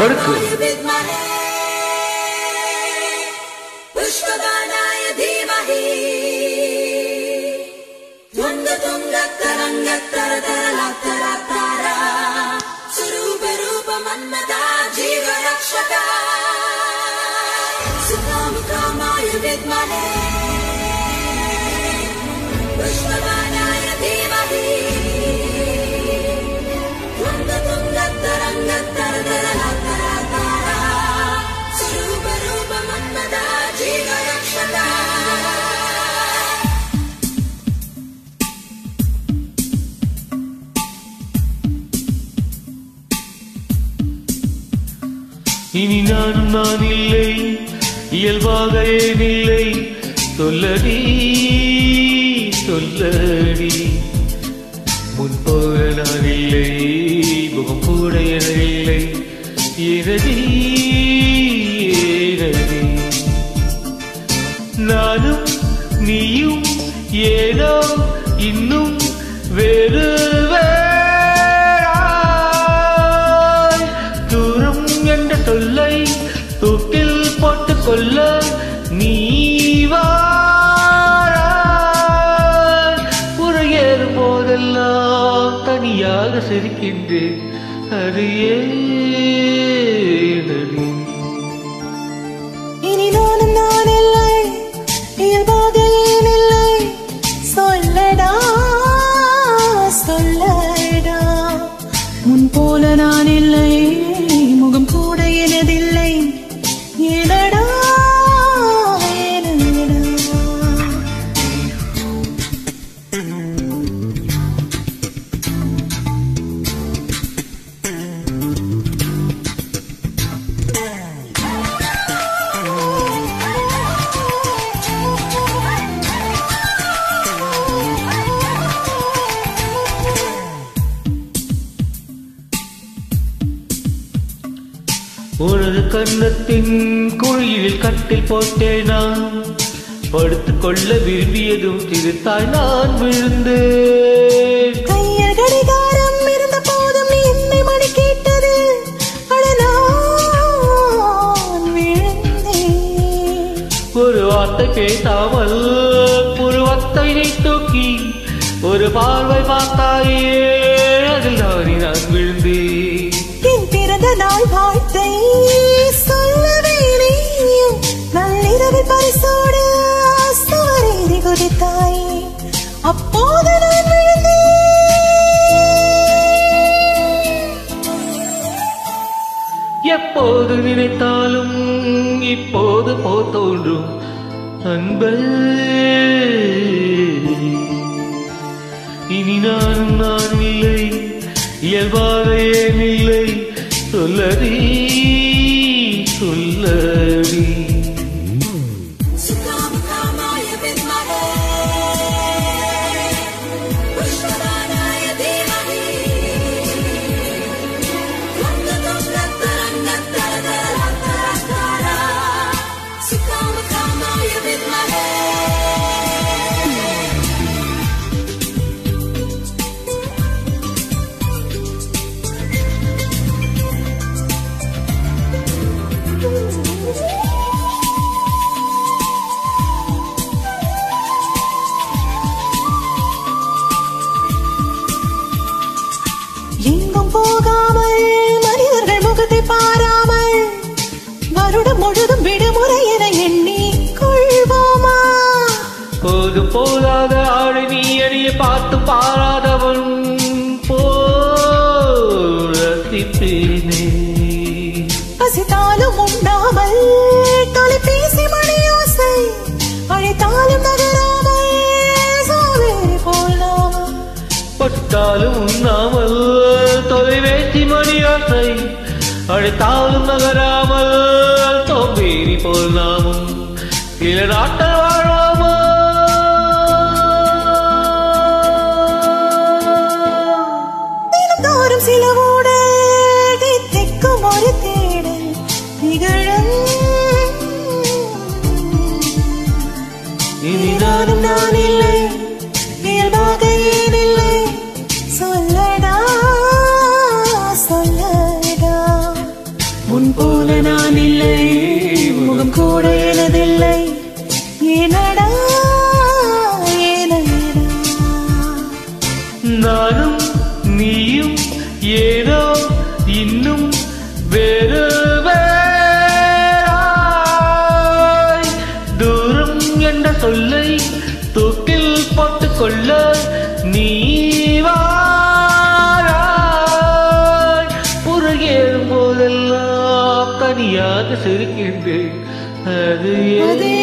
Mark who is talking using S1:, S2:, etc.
S1: Barkın.
S2: இனி நானும் நான் இல்லை. இயல்பாக ஏன் இல்லை? சொல்லடி சொல்லடி. முன்போல நான் இல்லை. முகம் கூட இல்லை. எனதி எனதி நானும் நீயும் ஏதோ இன்னும் வேறு போதெல்லாம் தனியாக சிரிக்கின்றேன். அது ஏனடி?
S3: இனி நானும் நான் இல்லை. இயல்பாக
S2: உனது கன்னத்தின் குழியில் கட்டில் போட்டேனா படுத்துக் கொள்ள விரும்பியதும் திருத்தாய் நான் விழுந்தேன். ஒரு வார்த்தை பேசாமல் புருவத்தை நீ தூக்கி ஒரு பார்வை பார்த்தாயே அதில் நானே நான் விழுந்தேன்.
S3: நாள் சொல்லவே நீயும். நள்ளிரவில் பரிசோடு சுவரேறி குதித்தாய். அப்போது நான்
S2: எப்போது நினைத்தாலும் இப்போது போ தோன்றும். அன்பே. இனி நானும் நான் இல்லை. இயல்பாக ஏன் இல்லை? சொல்லடி சொல்லடி
S1: Come on, you with.
S3: எங்கும் போகாமல் மனிதர்கள் முகத்தை பாராமல் வருடம் முழுதும் விடுமுறை என எண்ணி கொள்வோமா
S2: போது போதாத ஆளை நீ அணிய பார்த்து பாராதவன் போல் ரசிப்பேனே.
S3: பசித்தாலும் உண்ணாமல் தொலைபேசி மணியோசை அழைத்தாலும் நகராமல் போலாம்?
S2: பட்டாலும் உண்ணாமல் தொலைவேசி மணி அழைத்தாலும் நகராமல் தோம்பேறி போல் நாமும். சில நாட்கள்
S3: போல நான் இல்லை. முகம் கூட எனதில்லை. ஏனடா
S2: நானும் நீயும் ஏதோ இன்னும் வேறு தூரம் என்ற சொல்லை தூக்கில் போட்டுக்கொள்ள நீ வா. சிரிக்கின்றேன். அது
S3: அதே